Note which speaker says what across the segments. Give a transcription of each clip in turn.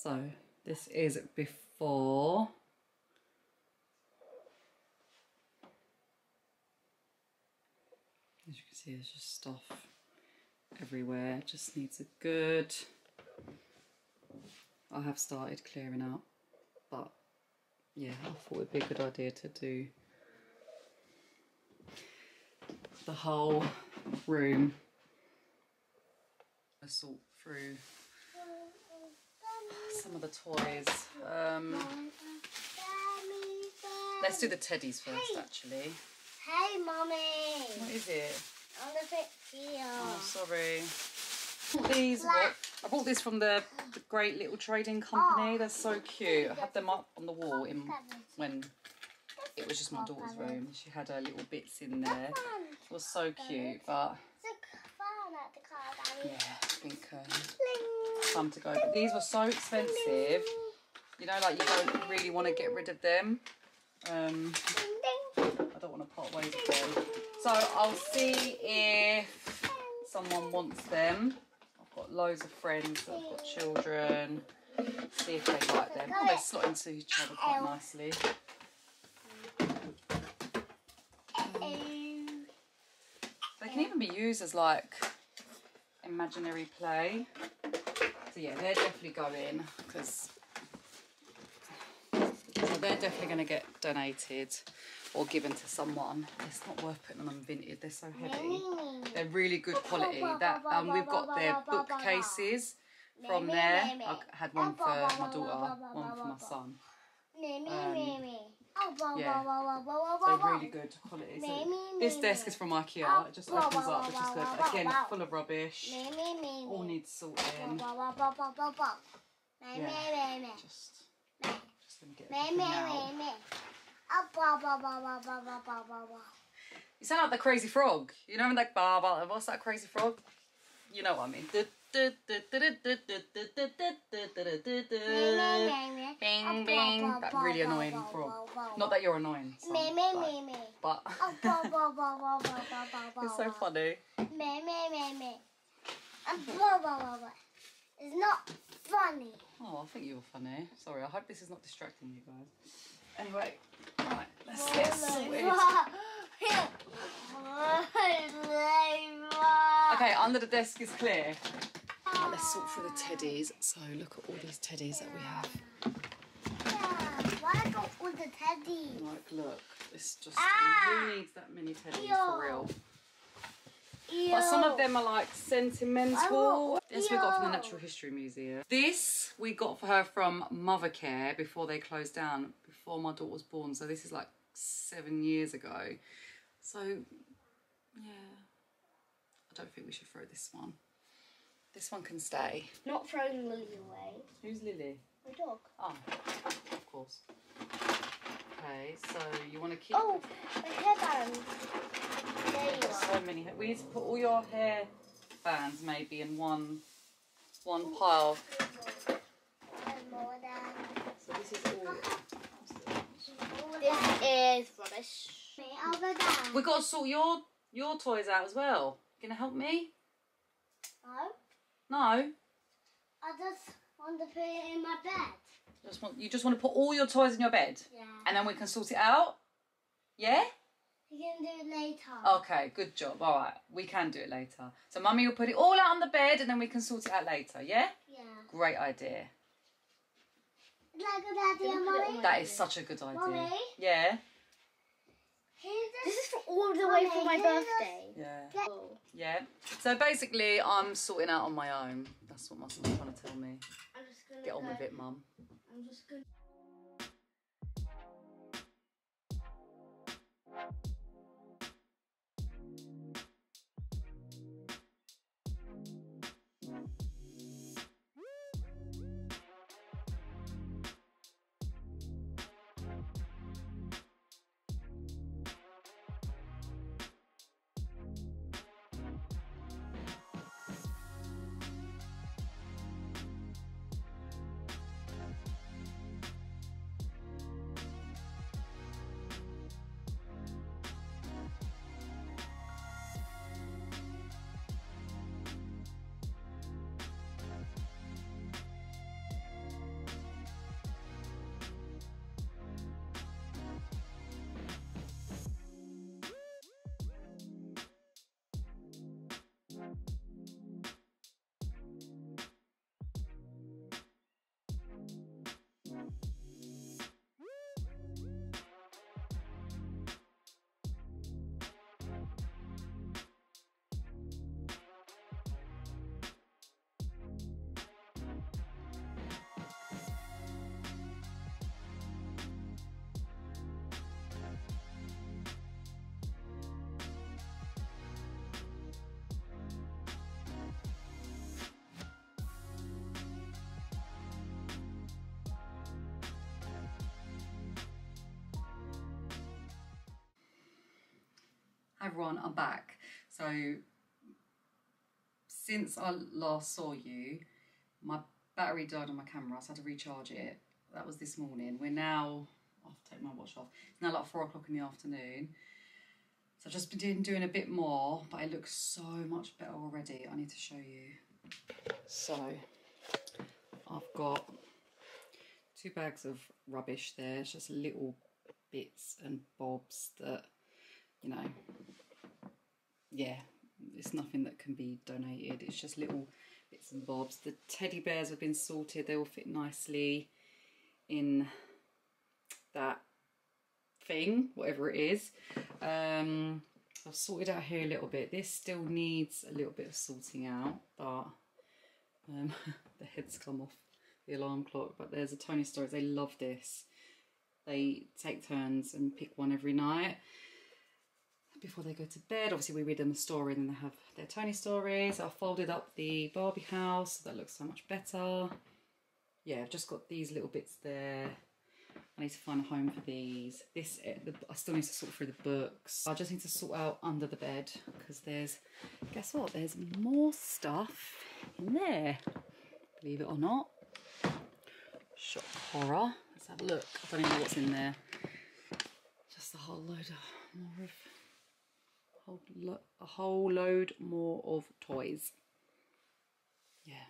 Speaker 1: So this is before. As you can see, there's just stuff everywhere. It just needs a good. I have started clearing out, but yeah, I thought it'd be a good idea to do the whole room. I sort through some of the toys. Um, let's do the teddies first, actually.
Speaker 2: Hey, mommy.
Speaker 1: What is it?
Speaker 2: I'm gonna put here.
Speaker 1: Oh, sorry. These, what, I bought this from the, the Great Little Trading Company. They're so cute. I had them up on the wall in when it was just my daughter's room. She had her little bits in there. It was so cute, but
Speaker 2: It's a fun at the car, Daddy.
Speaker 1: yeah, I think um, Time to go. But these were so expensive. You know, like you don't really want to get rid of them. Um. I don't want to part ways with them. So I'll see if someone wants them. I've got loads of friends that have got children. See if they like them. Oh, they slot into each other quite nicely. They can even be used as like imaginary play. So yeah, they're definitely going because they're definitely going to get donated or given to someone. It's not worth putting them on Vinted. They're so heavy. They're really good quality. That um, we've got their bookcases from there. I had one for my daughter, one for my son.
Speaker 2: Me,
Speaker 1: yeah.
Speaker 2: they're
Speaker 1: really good quality. So this desk is from IKEA. It just opens up, which is good. Again, full of rubbish. All needs sorting. Yeah. Just, just gonna get. You sound like the crazy frog. You know, like, bah, bah, what's that crazy frog? You know what I mean. The Bing, bing. That's really annoying Frog. Not that you're annoying.
Speaker 2: Me, me, me, me.
Speaker 1: But it's so funny.
Speaker 2: Me, me, me, me. It's not funny.
Speaker 1: Oh, I think you were funny. Sorry, I hope this is not distracting you guys. Anyway, right, let's get sweet. Okay, under the desk is clear. Right, let's sort through the teddies. So look at all these teddies that we have.
Speaker 2: Yeah, why I got all the teddy?
Speaker 1: Like, look, it's just
Speaker 2: Ah!
Speaker 1: who needs that many teddies
Speaker 2: Ew.
Speaker 1: for real? But some of them are like sentimental.
Speaker 2: want-
Speaker 1: This we got from the Natural History Museum. This we got for her from Mothercare before they closed down, before my daughter was born. So this is like seven years ago. So yeah, I don't think we should throw this one. This one can stay.
Speaker 2: Not throwing Lily away.
Speaker 1: Who's Lily?
Speaker 2: My dog.
Speaker 1: Oh, of course. Okay, so you want to keep
Speaker 2: Oh, the hairband. There you are.
Speaker 1: so many. We need to put all your hair bands maybe in one one pile.
Speaker 2: And more than.
Speaker 1: So this is all.
Speaker 2: This is rubbish. Me over there.
Speaker 1: We got to sort your your toys out as well. Gonna help me?
Speaker 2: No,
Speaker 1: No.
Speaker 2: I just want to put it in my bed.
Speaker 1: Just want you just want to put all your toys in your bed,
Speaker 2: Yeah.
Speaker 1: and then we can sort it out. Yeah.
Speaker 2: You can do it later.
Speaker 1: Okay. Good job. All right. We can do it later. So mummy will put it all out on the bed, and then we can sort it out later. Yeah.
Speaker 2: Yeah.
Speaker 1: Great idea.
Speaker 2: Is that a good idea, mommy?
Speaker 1: That is such a good idea.
Speaker 2: Mummy?
Speaker 1: Yeah.
Speaker 2: Here's
Speaker 3: This is for all the way for my birthday.
Speaker 1: Yeah. Yeah. So basically, I'm sorting out on my own. That's what my son's trying to tell me.
Speaker 2: I'm just gonna
Speaker 1: Get on
Speaker 2: go-
Speaker 1: with it, mum.
Speaker 2: I'm just gonna.
Speaker 1: Hi everyone, I'm back. So, since I last saw you, my battery died on my camera, so I had to recharge it. That was this morning. We're now, I'll take my watch off. It's now like four o'clock in the afternoon. So I've just been doing, a bit more, but it looks so much better already. I need to show you. So, I've got two bags of rubbish there. It's just little bits and bobs that, you know, yeah, it's nothing that can be donated. It's just little bits and bobs. The teddy bears have been sorted. They all fit nicely in that thing, whatever it is. Um, I've sorted out here a little bit. This still needs a little bit of sorting out, but um, the head's come off the alarm clock. But there's a Tony Stories. They love this. They take turns and pick one every night before they go to bed. Obviously, we read them a story and then they have their tiny stories. I folded up the Barbie house. So that looks so much better. Yeah, I've just got these little bits there. I need to find a home for these. This, eh, I still need to sort through the books. I just need to sort out under the bed because there's, guess what? There's more stuff in there. Believe it or not. Shock horror. Let's have a look. I don't even know what's in there. Just a whole load of more of whole lo a whole load more of toys. Yeah.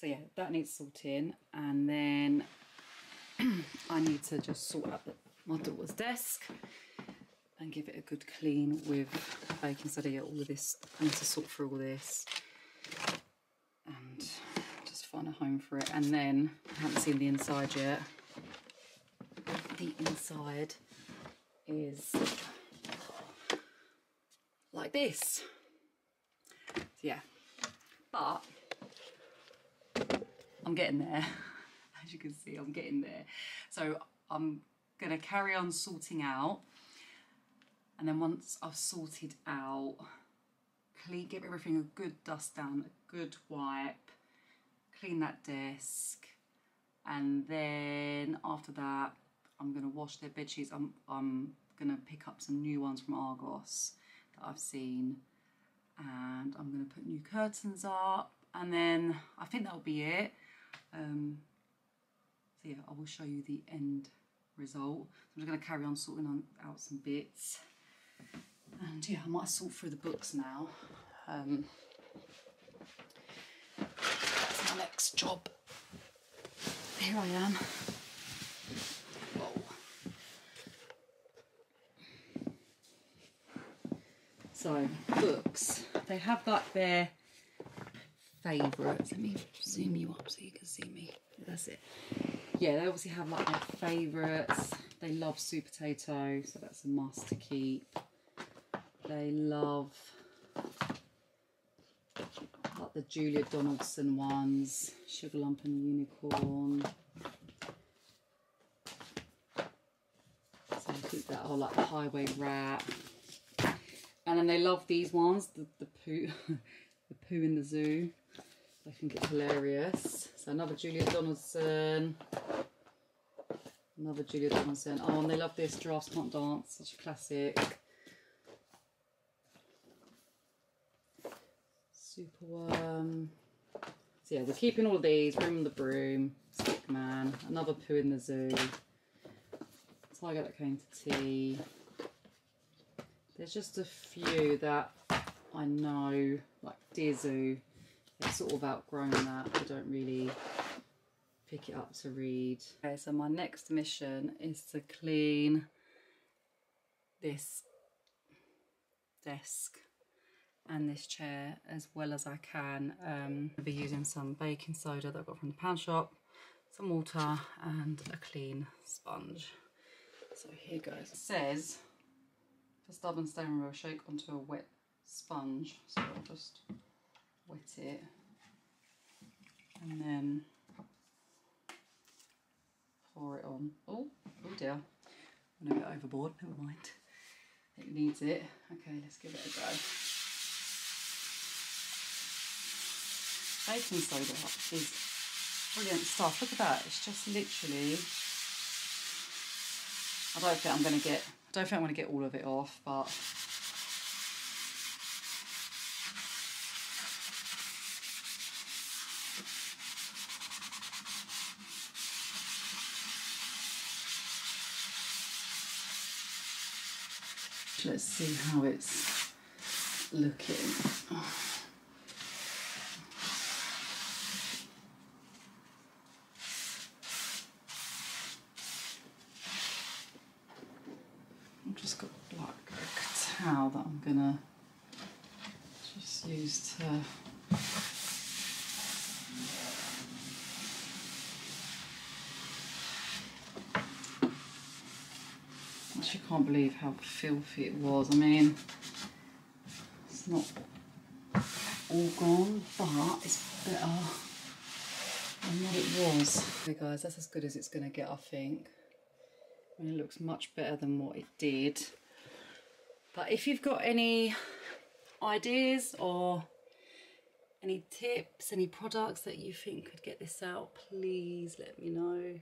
Speaker 1: So yeah, that needs sorting, and then I need to just sort out my daughter's desk and give it a good clean with baking soda. Yeah, all of this. I need to sort through all this and just find a home for it. And then I haven't seen the inside yet. The inside is this. So yeah, but I'm getting there. As you can see, I'm getting there. So I'm gonna carry on sorting out. And then once I've sorted out, clean, give everything a good dust down, a good wipe, clean that desk. And then after that, I'm gonna wash their bed sheets. I'm, I'm gonna pick up some new ones from Argos that I've seen and I'm going to put new curtains up and then I think that'll be it. Um, so yeah, I will show you the end result. I'm just going to carry on sorting on, out some bits and yeah, I might sort through the books now. Um, that's my next job. Here I am. So, books. They have like their favourites. Let me zoom you up so you can see me. That's it. Yeah, they obviously have like their favourites. They love Sweet Potato, so that's a must to keep. They love like the Julia Donaldson ones, Sugarlump and Unicorn. So keep that whole like highway rat. And then they love these ones, the, the poo, the poo in the zoo. I think it's hilarious. So another Julia Donaldson. Another Julia Donaldson. Oh, and they love this Giraffes Can't Dance, such a classic. Superworm. So yeah, we're keeping all of these. Room the Broom, Stick Man, another Poo in the Zoo. Tiger that came to tea. There's just a few that I know, like Dear Zoo, they've sort of outgrown that. I don't really pick it up to read. Okay, so my next mission is to clean this desk and this chair as well as I can. Um, I'll be using some baking soda that I got from the pound shop, some water and a clean sponge. So here goes. It says for stubborn stone roll, shake onto a wet sponge. So I'll just wet it and then pour it on. Oh, oh dear. I'm to get overboard, never mind. It needs it. Okay, let's give it a go. Baking soda is brilliant stuff. Look at that. It's just literally, I don't think I'm going to get don't think I'm going to get all of it off, but let's see how it's looking. I've just got like a towel that I'm gonna just use to I actually can't believe how filthy it was. I mean, it's not all gone, but it's better than what it was. Okay guys, that's as good as it's going to get, I think. I mean, it looks much better than what it did. But if you've got any ideas or any tips, any products that you think could get this out, please let me know.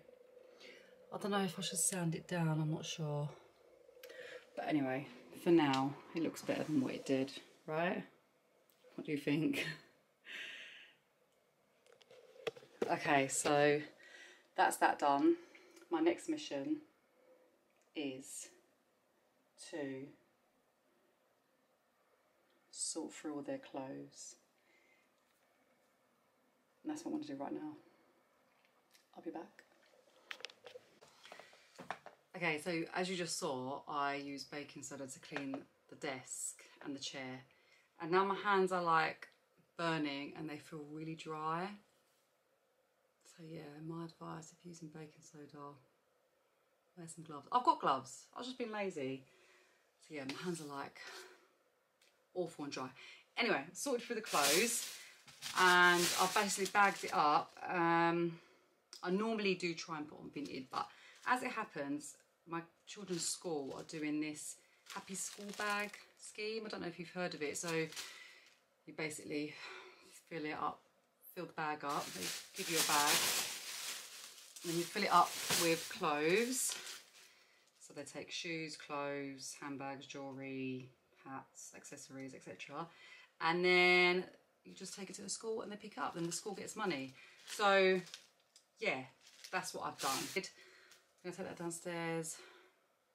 Speaker 1: I don't know if I should sand it down, I'm not sure. But anyway, for now, it looks better than what it did, right? What do you think? okay, so that's that done. My next mission is to sort through all their clothes. And that's what I want to do right now. I'll be back. Okay, so as you just saw, I used baking soda to clean the desk and the chair. And now my hands are like burning and they feel really dry. So yeah, my advice if using baking soda, wear some gloves. I've got gloves, I've just been lazy. So yeah, my hands are like awful and dry. Anyway, sorted through the clothes and I've basically bagged it up. Um, I normally do try and put on Vinted, but as it happens, my children's school are doing this happy school bag scheme. I don't know if you've heard of it. So you basically fill it up, fill the bag up, they give you a bag, and then you fill it up with clothes. So they take shoes, clothes, handbags, jewellery, hats, accessories, etc. And then you just take it to the school and they pick it up, and the school gets money. So yeah, that's what I've done. I'm gonna take that downstairs.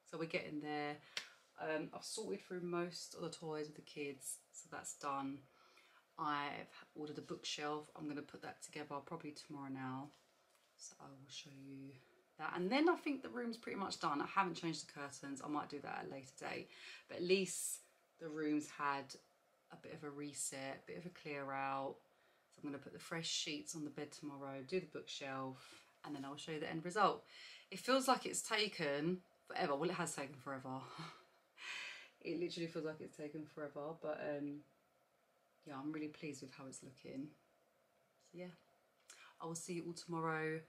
Speaker 1: So we're getting there. Um, I've sorted through most of the toys with the kids, so that's done. I've ordered a bookshelf. I'm gonna put that together probably tomorrow now. So I will show you that. And then I think the room's pretty much done. I haven't changed the curtains. I might do that at a later date. But at least the room's had a bit of a reset, a bit of a clear out. So I'm gonna put the fresh sheets on the bed tomorrow, do the bookshelf, and then I'll show you the end result. It feels like it's taken forever. Well, it has taken forever. it literally feels like it's taken forever, but um, yeah, I'm really pleased with how it's looking. So yeah, I will see you all tomorrow.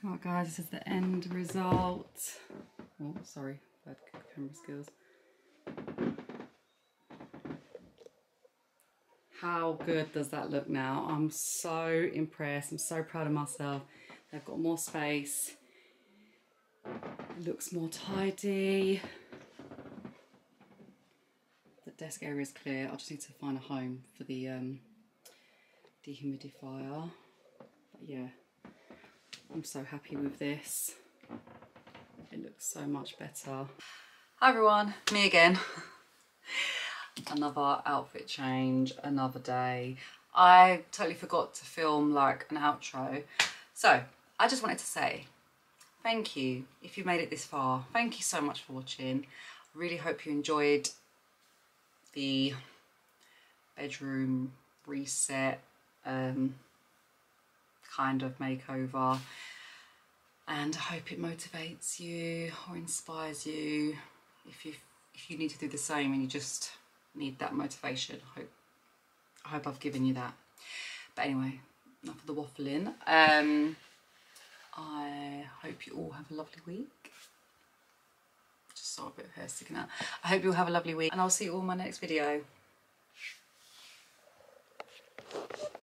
Speaker 1: Right guys, this is the end result. Oh, sorry, bad camera skills. How good does that look now? I'm so impressed. I'm so proud of myself. They've got more space. It looks more tidy. The desk area is clear. I just need to find a home for the um, dehumidifier. But yeah. I'm so happy with this. It looks so much better. Hi everyone, me again. another outfit change, another day. I totally forgot to film like an outro. So I just wanted to say thank you if you made it this far. Thank you so much for watching. I really hope you enjoyed the bedroom reset um, kind of makeover and I hope it motivates you or inspires you if you if you need to do the same and you just need that motivation, I hope I hope I've given you that. But anyway, enough of the waffling. Um, I hope you all have a lovely week. Just saw a bit of hair sticking out. I hope you all have a lovely week and I'll see you all in my next video.